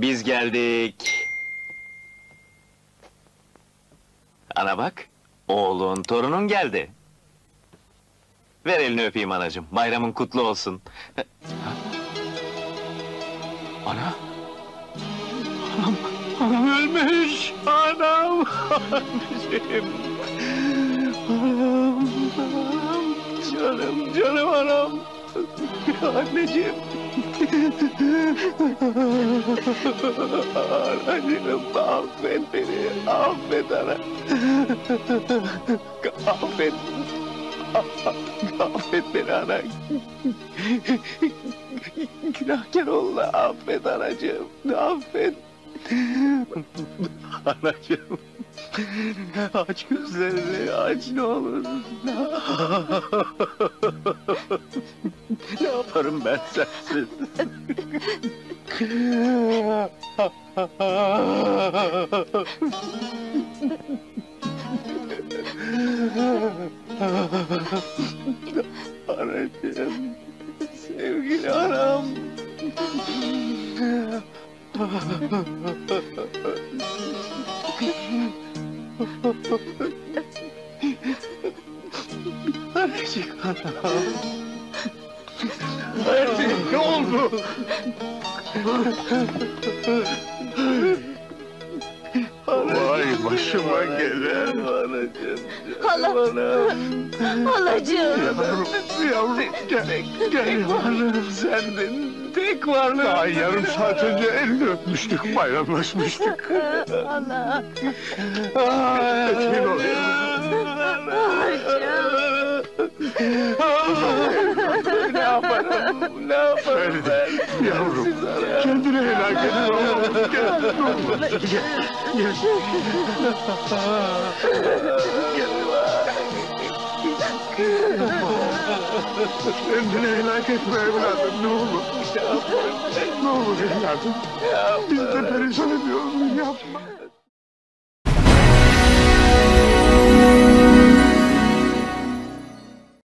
Biz geldik. Ana bak, oğlun, torunun geldi. Ver elini öpeyim anacığım, bayramın kutlu olsun. Ha? Ana! Anam, anam ölmüş! Anam! Anneciğim! Anam, anam! Canım, canım anam! Anneciğim! Anacığım affet beni, affet ana. affet. affet beni ana. Günahkar olma, affet anacığım, affet. Anacığım. Aç gözlerini, aç ne olur. ne yaparım ben sensiz? Anacığım, sevgili anam. Anacığım anam. Anacığım ne oldu? Vay başıma gelen. Anacığım. Hala. Halacığım. Yavrum, yavrum gel, gel yavrum. Sendin tek varlığım. Daha yarım saat önce elini öpmüştük, bayramlaşmıştık. Hala. Öpeyim oğlum. ne yaparım? Ne yaparım ben? Yavrum, kendine helak et oğlum. Gel, ne olur. Gel, gel. Kendine helak etme evladım, ne olur. Ne olur evladım. Biz de perişan ediyoruz, yapma.